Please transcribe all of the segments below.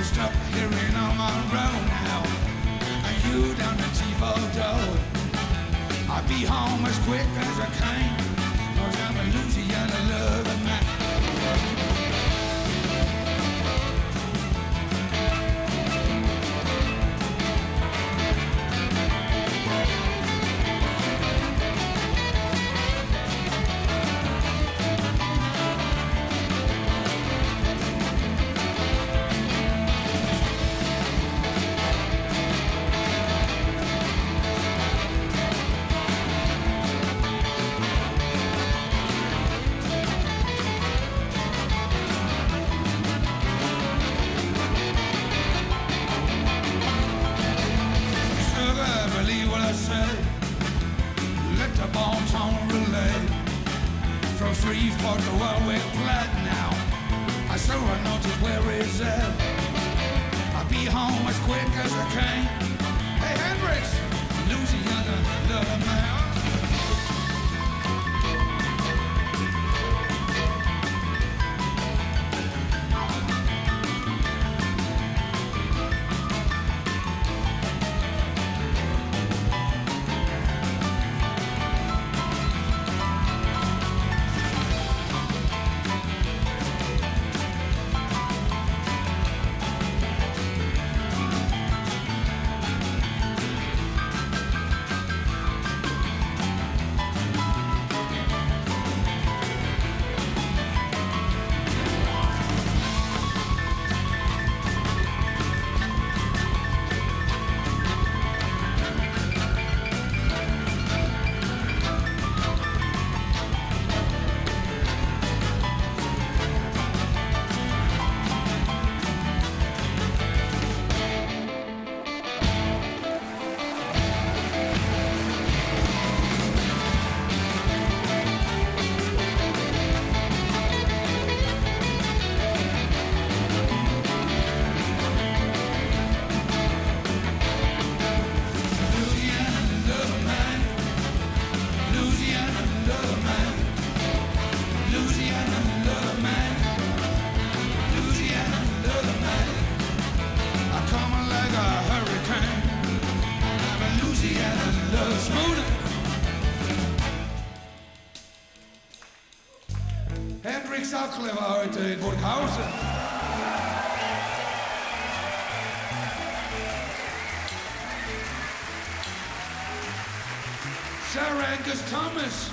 I'm stuck hearing on my road now, and you down the T-Bordeaux. I'll be home as quick as I can, cause I'm a Louisiana loving man. From Shreveport to where we're glad now. I saw a notice where is that? I'll be home as quick as I can. Hey, Hendrix, Louisiana, love man. Heute in Burghausen. Sir Angus Thomas.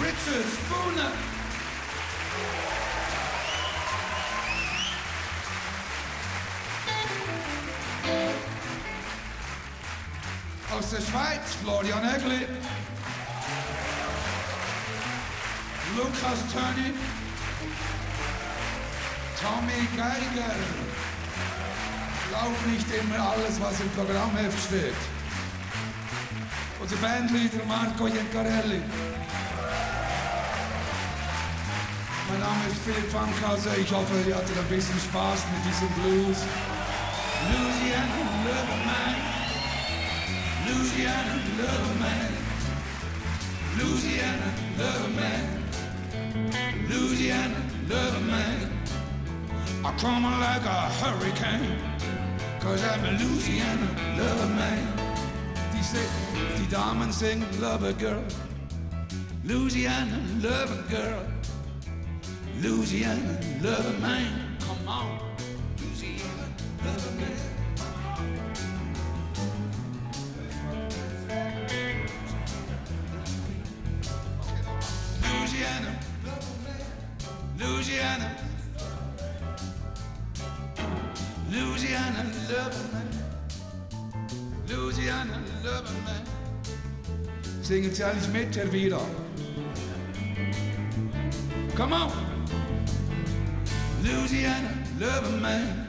Richard Spooner. Aus der Schweiz, Florian Egli. Lukas Tönny. Tommy Geiger. Glaub nicht immer alles, was im Programmheft steht. Unser Bandleader Marco Iancarelli. Mein Name ist Philipp Fankhauser. Ich hoffe, ihr hattet ein bisschen Spaß mit diesem Blues. Louisiana, love man. Louisiana, love man. Louisiana, love man. Louisiana, love a man. I come like a hurricane. Cause I'm a Louisiana lover man. Die, sing, die Damen singen Lover Girl. Louisiana lover girl. Louisiana lover man. Come on. Louisiana lover man. Louisiana loving man. Louisiana loving man. Alles mit, Herr Vira. Come on. Louisiana loving man.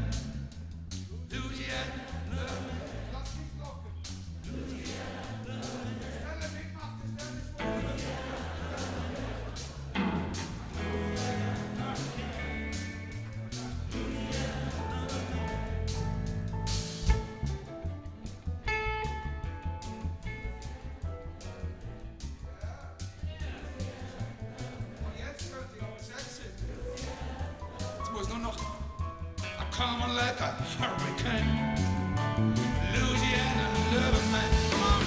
losing us are coming like a hurricane. Louisiana, love a man. Come on,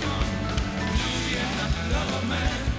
Louisiana, love a man.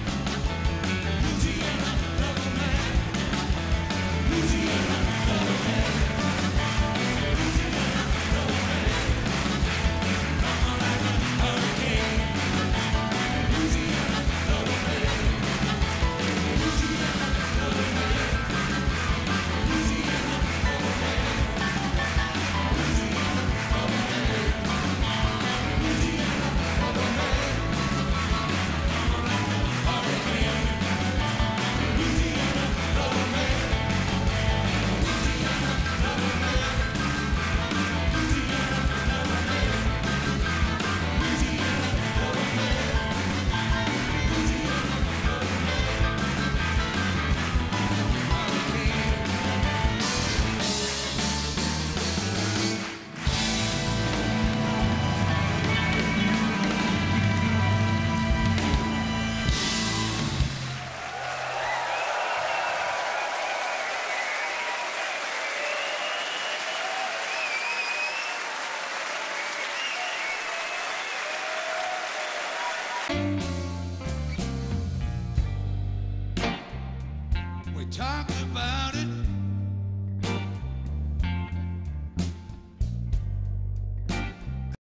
It